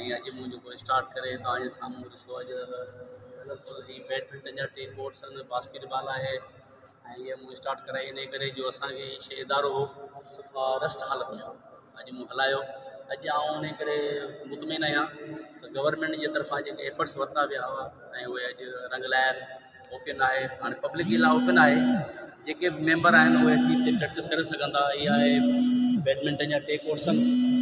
۽ اڄ مون جيڪو اسٽارٽ ڪري توهان جي سامهون ڏسو اڄ هي بيڊمنٽن جا ٽي ڪورٽس آهن باسڪيٽ بال آهي ۽ اهي مون اسٽارٽ ڪرائي ان ڪري جو اسان کي هيءُ شيءِ ادارو هو رسٽ حالت هو. اڄ مون هلايو. اڄ آئون ان ڪري متمن آهيان. ته گورنمينٽ جي طرفان جيڪي ايفرٽس ورتا ويا هئا ۽ اهي اڄ رنگ لاءِ اوپن آهي. هاڻي پبلڪ جي لاءِ اوپن آهي. جيڪي ميمبر آهن اهي اچي پريڪٽس ڪري سگهندا. اها آهي بيڊمنٽن جا ٽي ڪورٽس آهن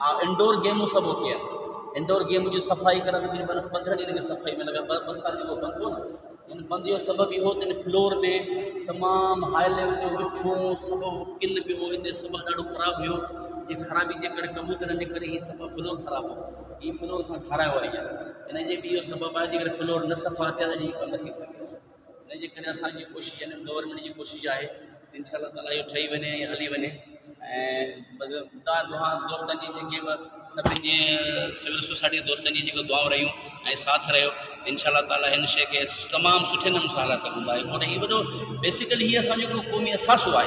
انڈور گیم سب ہو کیا انڈور گیم جو صفائی کرا، تو کر پندرہ جن سفائی مل سال وہ پند ہوند سبب ہو تین فلور دے، تمام ہائی لیول مٹھوں صبح کن پیسے سب دراب ہو۔ خرابی کے تے ہونے کرے، یہ سب فلور خراب ہو۔ یہ فلور کھارا یہاں ان بھی یہ سب ہے جی فلوری ان کے ان شاء اللہ یہ ہل وجے دوست سوسائٹی دوست دعاؤں رہیوں ساتھ رہے ان شاء تعالیٰ ان شے کے تمام سٹے نما سب یہ قومی اثاث ہے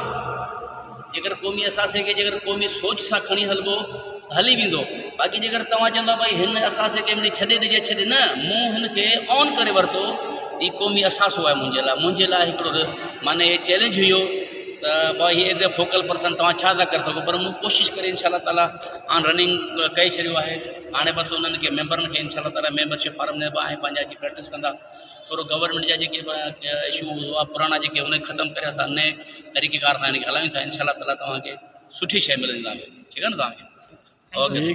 جگر قومی اثاثے کے جگر قومی سوچ سا کھنی حل بو حلی بھی دو باقی جا چکا بھائی ان اثاثے کے نا مو ہن کے آن کرو یہ قومی اثاثہ ہے مجھے مجھے لائن مانے یہ چیلینج ہو تو بھائی اے فوکل پرسن تھی سو کوشش کریں ان شاء اللہ تعالیٰ رنگ کرائی چڑی ہے۔ ہانے بس ان کے مینبر ان شاء اللہ تعالیٰ میںبرشیپ فارم میں بھائی پرییکٹس کرا تھو گورمینٹ جا کے شوز پورانا ان کے ختم کرے طریقے کار ہلائیں ان شاء اللہ تعالیٰ شیئر ملتی تھی تک اوکے